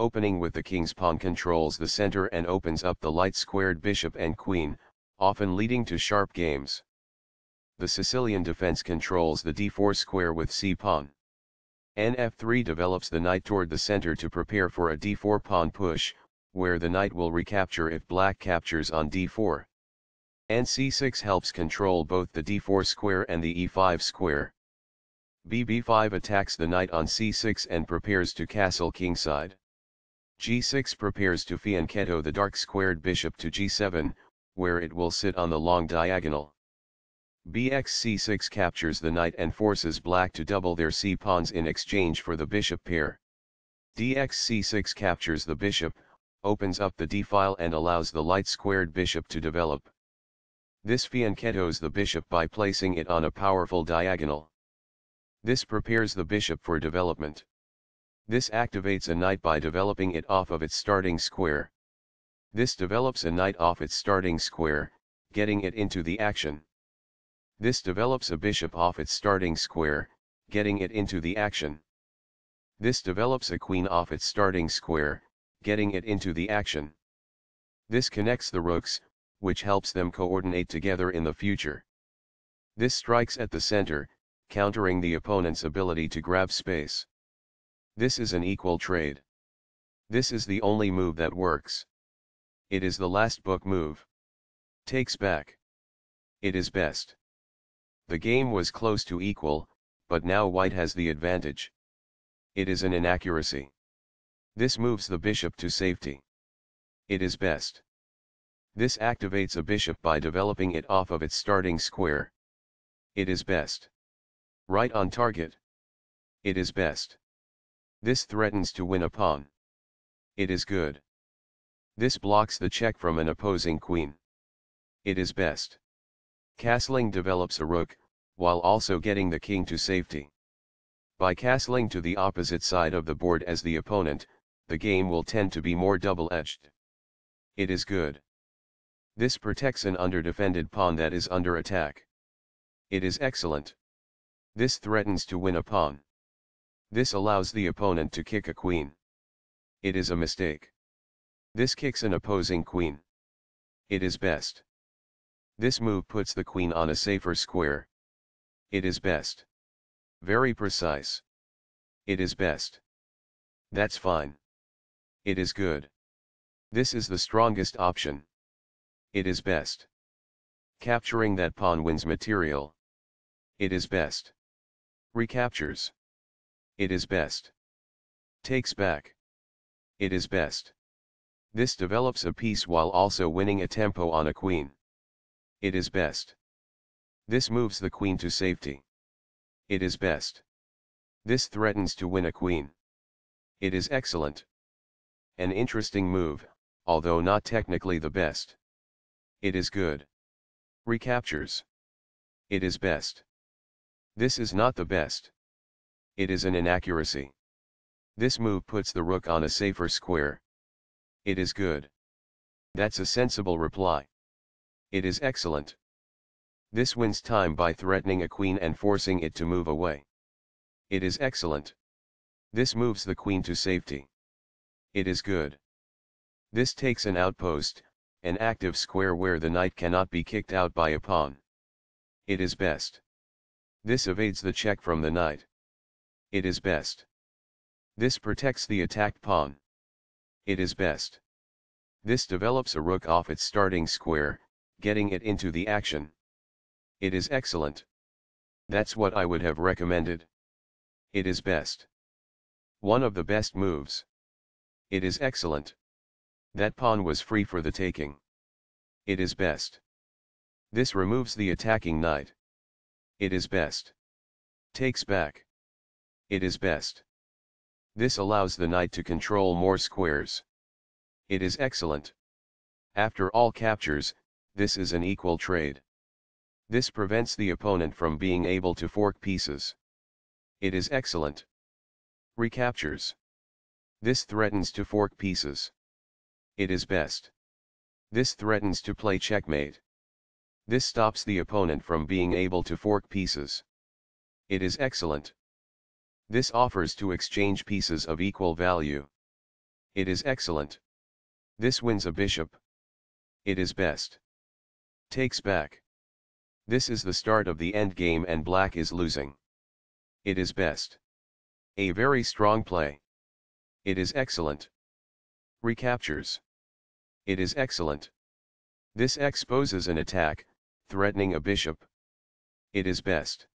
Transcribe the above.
opening with the king's pawn controls the center and opens up the light-squared bishop and queen, often leading to sharp games. The Sicilian defense controls the d4 square with c-pawn. nf3 develops the knight toward the center to prepare for a d4 pawn push, where the knight will recapture if black captures on d4. nc6 helps control both the d4 square and the e5 square. bb5 attacks the knight on c6 and prepares to castle kingside. G6 prepares to fianchetto the dark squared bishop to g7, where it will sit on the long diagonal. bxc6 captures the knight and forces black to double their c-pawns in exchange for the bishop pair. dxc6 captures the bishop, opens up the d-file and allows the light-squared bishop to develop. This fianchettos the bishop by placing it on a powerful diagonal. This prepares the bishop for development. This activates a knight by developing it off of its starting square. This develops a knight off its starting square, getting it into the action. This develops a bishop off its starting square, getting it into the action. This develops a queen off its starting square, getting it into the action. This connects the rooks, which helps them coordinate together in the future. This strikes at the center, countering the opponent's ability to grab space. This is an equal trade. This is the only move that works. It is the last book move. Takes back. It is best. The game was close to equal, but now white has the advantage. It is an inaccuracy. This moves the bishop to safety. It is best. This activates a bishop by developing it off of its starting square. It is best. Right on target. It is best. This threatens to win a pawn. It is good. This blocks the check from an opposing queen. It is best. Castling develops a rook, while also getting the king to safety. By castling to the opposite side of the board as the opponent, the game will tend to be more double-edged. It is good. This protects an underdefended pawn that is under attack. It is excellent. This threatens to win a pawn. This allows the opponent to kick a queen. It is a mistake. This kicks an opposing queen. It is best. This move puts the queen on a safer square. It is best. Very precise. It is best. That's fine. It is good. This is the strongest option. It is best. Capturing that pawn wins material. It is best. Recaptures. It is best. Takes back. It is best. This develops a piece while also winning a tempo on a queen. It is best. This moves the queen to safety. It is best. This threatens to win a queen. It is excellent. An interesting move, although not technically the best. It is good. Recaptures. It is best. This is not the best. It is an inaccuracy. This move puts the rook on a safer square. It is good. That's a sensible reply. It is excellent. This wins time by threatening a queen and forcing it to move away. It is excellent. This moves the queen to safety. It is good. This takes an outpost, an active square where the knight cannot be kicked out by a pawn. It is best. This evades the check from the knight. It is best. This protects the attacked pawn. It is best. This develops a rook off its starting square, getting it into the action. It is excellent. That's what I would have recommended. It is best. One of the best moves. It is excellent. That pawn was free for the taking. It is best. This removes the attacking knight. It is best. Takes back. It is best. This allows the knight to control more squares. It is excellent. After all captures, this is an equal trade. This prevents the opponent from being able to fork pieces. It is excellent. Recaptures. This threatens to fork pieces. It is best. This threatens to play checkmate. This stops the opponent from being able to fork pieces. It is excellent. This offers to exchange pieces of equal value. It is excellent. This wins a bishop. It is best. Takes back. This is the start of the endgame and black is losing. It is best. A very strong play. It is excellent. Recaptures. It is excellent. This exposes an attack, threatening a bishop. It is best.